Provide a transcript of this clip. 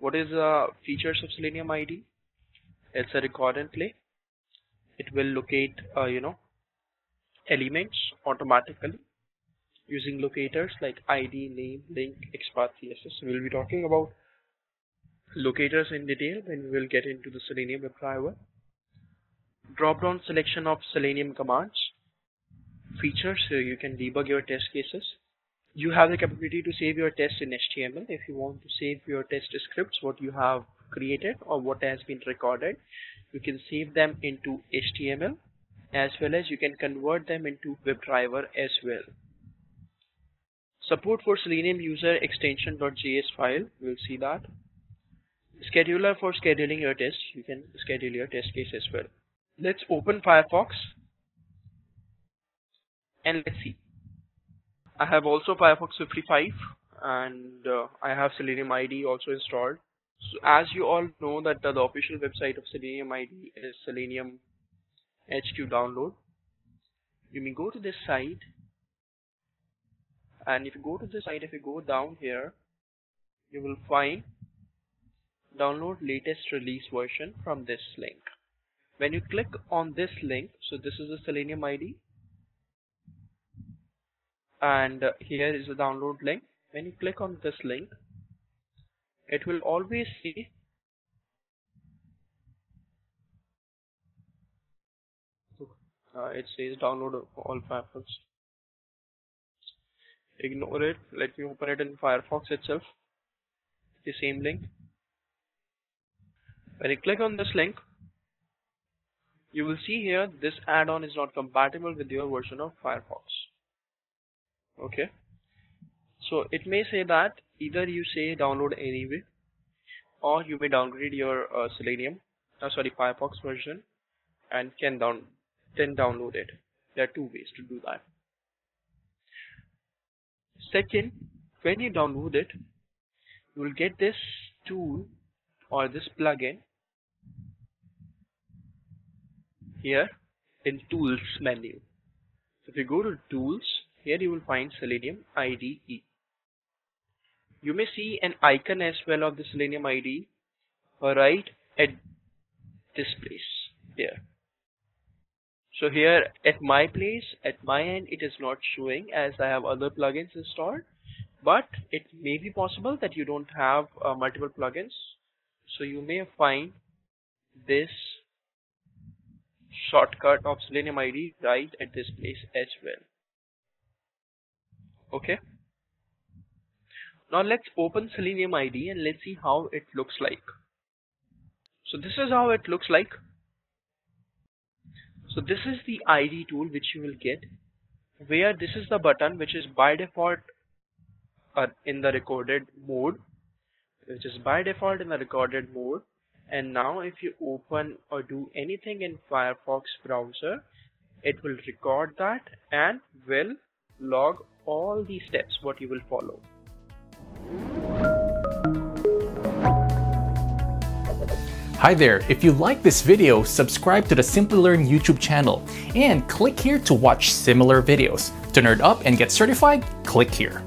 what is the features of Selenium IDE? It's a record and play. It will locate, uh, you know, elements automatically using locators like ID, name, link, XPath, CSS. We'll be talking about locators in detail when we will get into the Selenium WebDriver. Drop down selection of Selenium commands. Features so you can debug your test cases. You have the capability to save your tests in HTML if you want to save your test scripts what you have created or what has been recorded. You can save them into HTML as well as you can convert them into WebDriver as well. Support for Selenium user extension.js file, we'll see that. Scheduler for scheduling your test, you can schedule your test case as well. Let's open Firefox and let's see. I have also Firefox 55 and uh, I have Selenium IDE also installed. So as you all know that uh, the official website of Selenium IDE is Selenium HQ download. You may go to this site and if you go to this site, if you go down here, you will find download latest release version from this link. When you click on this link, so this is the Selenium ID and here is the download link. When you click on this link, it will always say uh, it says download all Firefox. Ignore it. Let me open it in Firefox itself. The same link. When you click on this link you will see here this add-on is not compatible with your version of Firefox okay. So it may say that either you say download anyway or you may downgrade your uh, Selenium uh, sorry Firefox version and can down then download it. There are two ways to do that. Second when you download it you will get this tool or this plugin here in tools menu. So if you go to tools here you will find selenium IDE you may see an icon as well of the selenium IDE right at this place here. So here at my place at my end it is not showing as I have other plugins installed but it may be possible that you don't have uh, multiple plugins. So you may find this shortcut of Selenium IDE right at this place as well okay? Now let's open Selenium IDE and let's see how it looks like. So this is how it looks like. So this is the IDE tool which you will get where this is the button which is by default uh, in the recorded mode which is by default in the recorded mode. And now if you open or do anything in Firefox browser it will record that and will log all the steps what you will follow Hi there, if you like this video, subscribe to the Simplilearn YouTube channel and click here to watch similar videos. To nerd up and get certified, click here.